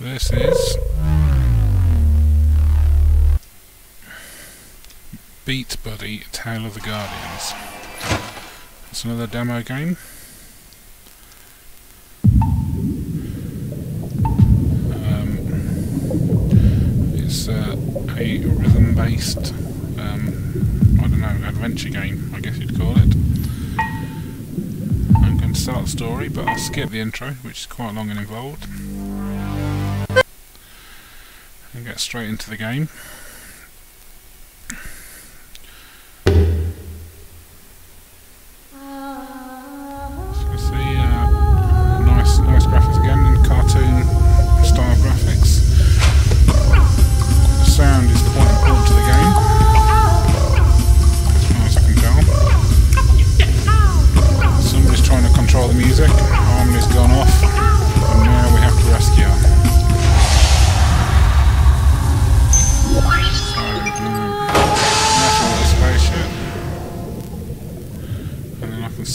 This is Beatbuddy Tale of the Guardians. It's another demo game. Um, it's uh, a rhythm-based, um, I don't know, adventure game, I guess you'd call it. To start the story, but I'll skip the intro, which is quite long and involved. And get straight into the game.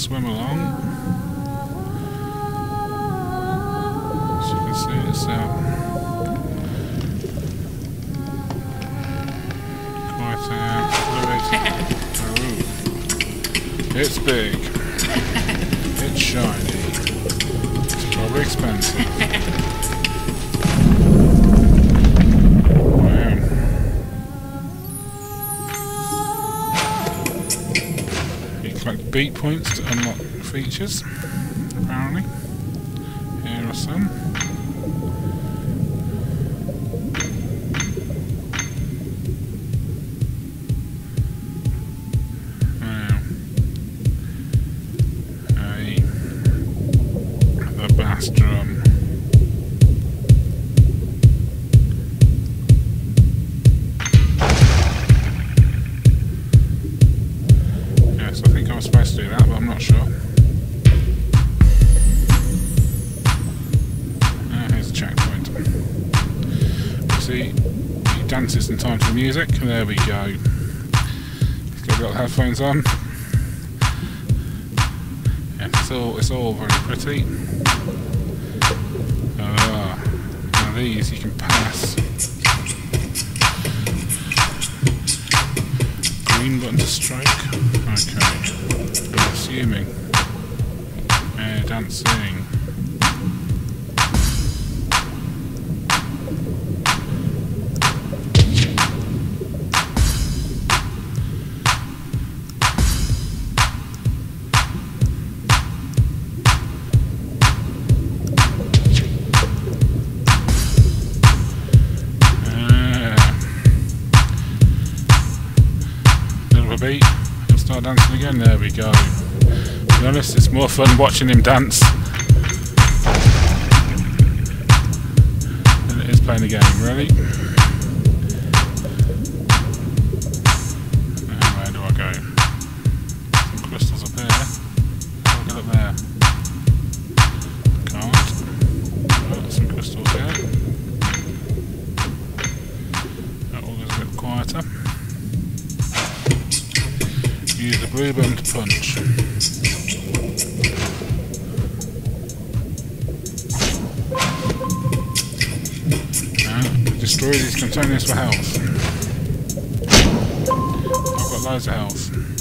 Swim along. As you can see, it's uh, quite uh, fluid. It's big. It's shiny. It's probably expensive. beat points to unlock features, apparently. Here are some. See, he dances in time to the music. There we go. He's got the headphones on. Yeah, it's all it's all very pretty. Ah, now these you can pass. Green button to strike. Okay. I'm assuming. Uh, dancing. Little a beat. He'll start dancing again. There we go. To be honest, it's more fun watching him dance than it is playing the game. Ready? Now, where do I go? Some crystals up here. Get up there? Can't. Oh, some crystals here. That all goes a bit quieter. Use the blue button to punch. Now, destroy these containers for health. I've got loads of health.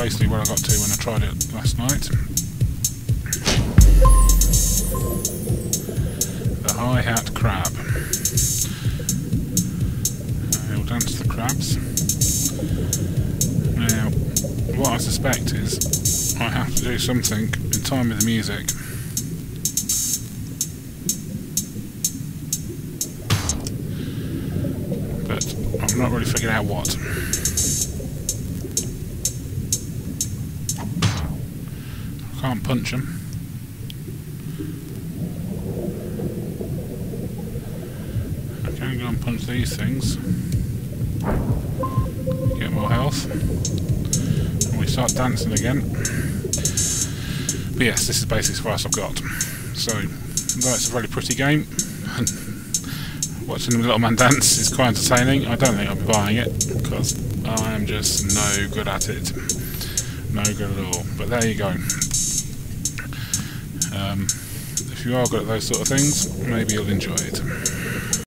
Basically where I got to when I tried it last night. The hi-hat crab. Uh, He'll dance the crabs. Now, what I suspect is I have to do something in time with the music. But I've not really figured out what. Can't punch him. I can go and punch these things. Get more health. And we start dancing again. But yes, this is basically as I've got. So, it's a very pretty game, watching the little man dance is quite entertaining. I don't think I'll be buying it because I am just no good at it. No good at all. But there you go. Um, if you are good at those sort of things, maybe you'll enjoy it.